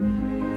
Amen.